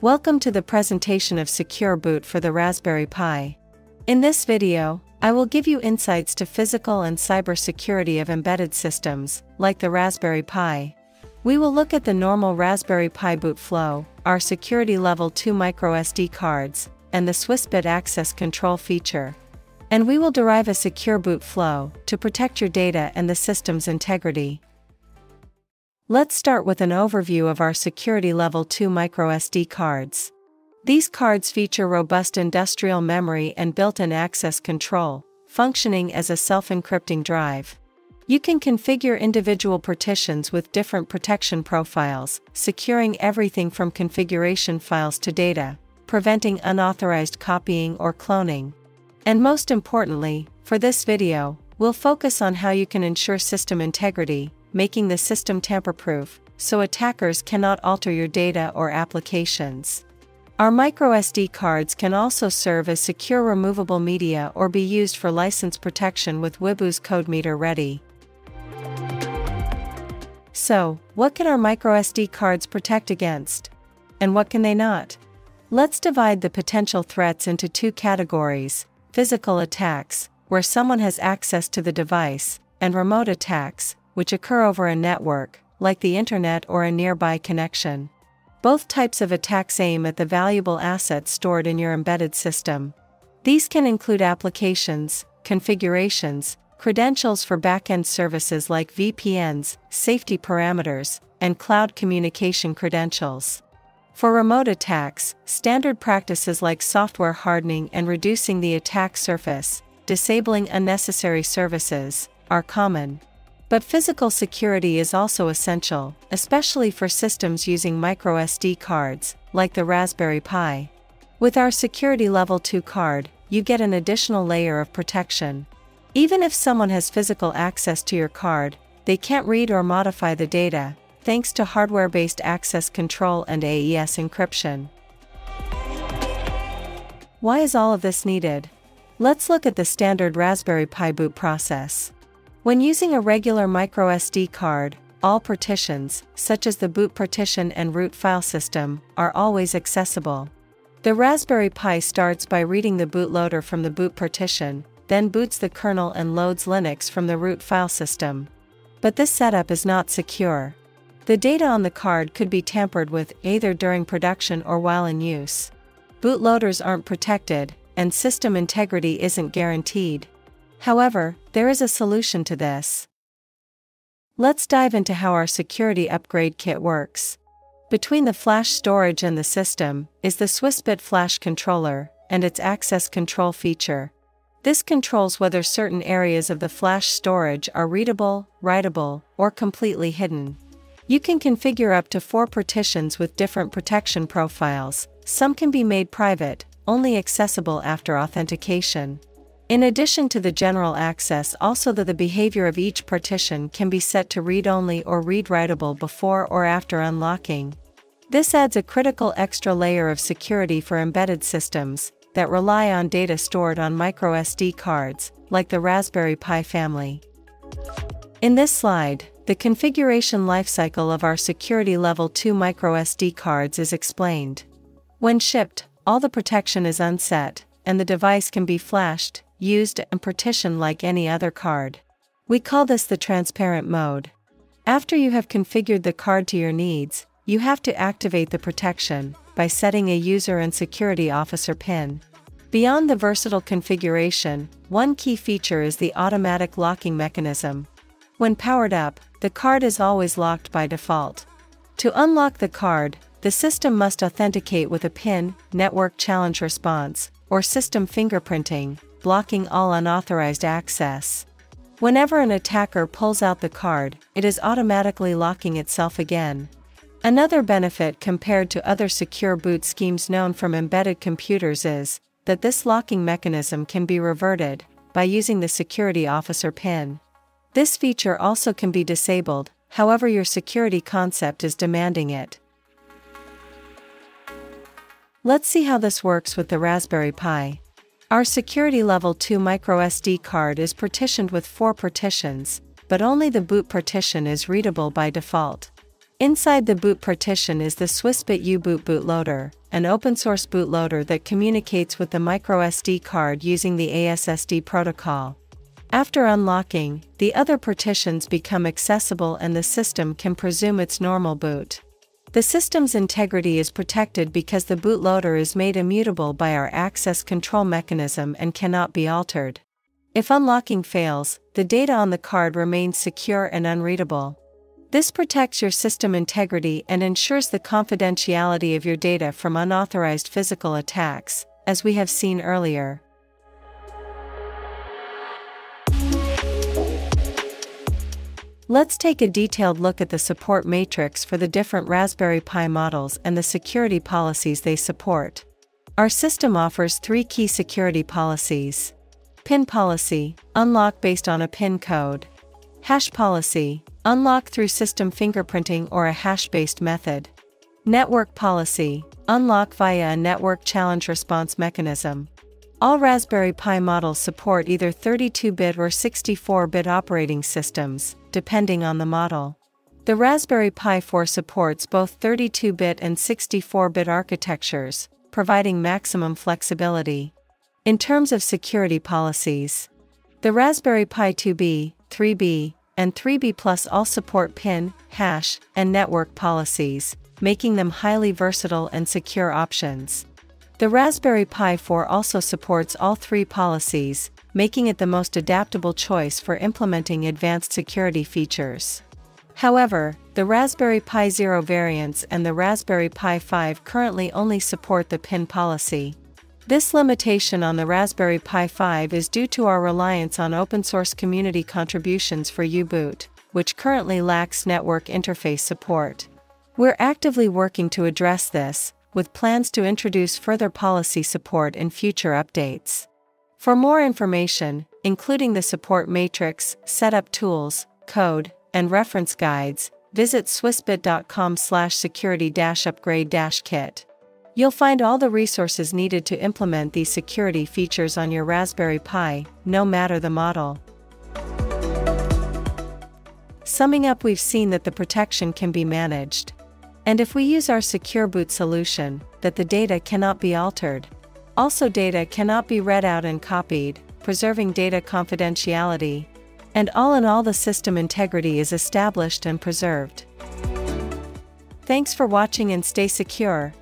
Welcome to the presentation of Secure Boot for the Raspberry Pi. In this video, I will give you insights to physical and cybersecurity of embedded systems, like the Raspberry Pi. We will look at the normal Raspberry Pi boot flow, our security level 2 microSD cards, and the Swissbit access control feature. And we will derive a secure boot flow to protect your data and the system's integrity. Let's start with an overview of our Security Level 2 microSD cards. These cards feature robust industrial memory and built-in access control, functioning as a self-encrypting drive. You can configure individual partitions with different protection profiles, securing everything from configuration files to data, preventing unauthorized copying or cloning. And most importantly, for this video, we'll focus on how you can ensure system integrity, making the system tamper-proof, so attackers cannot alter your data or applications. Our microSD cards can also serve as secure removable media or be used for license protection with Wibu's CodeMeter ready. So, what can our microSD cards protect against? And what can they not? Let's divide the potential threats into two categories physical attacks, where someone has access to the device, and remote attacks, which occur over a network, like the internet or a nearby connection. Both types of attacks aim at the valuable assets stored in your embedded system. These can include applications, configurations, credentials for backend services like VPNs, safety parameters, and cloud communication credentials. For remote attacks, standard practices like software hardening and reducing the attack surface, disabling unnecessary services, are common. But physical security is also essential, especially for systems using microSD cards, like the Raspberry Pi. With our Security Level 2 card, you get an additional layer of protection. Even if someone has physical access to your card, they can't read or modify the data, thanks to hardware based access control and AES encryption. Why is all of this needed? Let's look at the standard Raspberry Pi boot process. When using a regular microSD card, all partitions, such as the boot partition and root file system, are always accessible. The Raspberry Pi starts by reading the bootloader from the boot partition, then boots the kernel and loads Linux from the root file system. But this setup is not secure. The data on the card could be tampered with either during production or while in use. Bootloaders aren't protected, and system integrity isn't guaranteed. However, there is a solution to this. Let's dive into how our security upgrade kit works. Between the flash storage and the system is the Swissbit flash controller and its access control feature. This controls whether certain areas of the flash storage are readable, writable, or completely hidden. You can configure up to four partitions with different protection profiles, some can be made private, only accessible after authentication. In addition to the general access also the, the behavior of each partition can be set to read-only or read-writable before or after unlocking. This adds a critical extra layer of security for embedded systems that rely on data stored on microSD cards, like the Raspberry Pi family. In this slide, the configuration lifecycle of our Security Level 2 microSD cards is explained. When shipped, all the protection is unset, and the device can be flashed, used and partitioned like any other card. We call this the transparent mode. After you have configured the card to your needs, you have to activate the protection by setting a user and security officer PIN. Beyond the versatile configuration, one key feature is the automatic locking mechanism. When powered up, the card is always locked by default. To unlock the card, the system must authenticate with a PIN, network challenge response, or system fingerprinting, blocking all unauthorized access. Whenever an attacker pulls out the card, it is automatically locking itself again. Another benefit compared to other secure boot schemes known from embedded computers is that this locking mechanism can be reverted by using the security officer PIN. This feature also can be disabled, however, your security concept is demanding it. Let's see how this works with the Raspberry Pi. Our security level 2 microSD card is partitioned with 4 partitions, but only the boot partition is readable by default. Inside the boot partition is the Swissbit U-Boot bootloader, an open-source bootloader that communicates with the microSD card using the ASSD protocol. After unlocking, the other partitions become accessible and the system can presume its normal boot. The system's integrity is protected because the bootloader is made immutable by our access control mechanism and cannot be altered. If unlocking fails, the data on the card remains secure and unreadable. This protects your system integrity and ensures the confidentiality of your data from unauthorized physical attacks, as we have seen earlier. Let's take a detailed look at the support matrix for the different Raspberry Pi models and the security policies they support. Our system offers three key security policies. PIN policy, unlock based on a PIN code. Hash policy, unlock through system fingerprinting or a hash-based method. Network policy, unlock via a network challenge response mechanism. All Raspberry Pi models support either 32-bit or 64-bit operating systems, depending on the model. The Raspberry Pi 4 supports both 32-bit and 64-bit architectures, providing maximum flexibility. In terms of security policies, the Raspberry Pi 2B, 3B, and 3B Plus all support PIN, hash, and network policies, making them highly versatile and secure options. The Raspberry Pi 4 also supports all three policies, making it the most adaptable choice for implementing advanced security features. However, the Raspberry Pi Zero variants and the Raspberry Pi 5 currently only support the PIN policy. This limitation on the Raspberry Pi 5 is due to our reliance on open source community contributions for U-Boot, which currently lacks network interface support. We're actively working to address this, with plans to introduce further policy support in future updates. For more information, including the support matrix, setup tools, code, and reference guides, visit swissbit.com/security-upgrade-kit. You'll find all the resources needed to implement these security features on your Raspberry Pi, no matter the model. Summing up, we've seen that the protection can be managed. And if we use our Secure Boot solution, that the data cannot be altered. Also, data cannot be read out and copied, preserving data confidentiality. And all in all, the system integrity is established and preserved. Thanks for watching and stay secure.